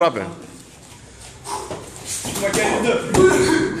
Robin. Como é que é?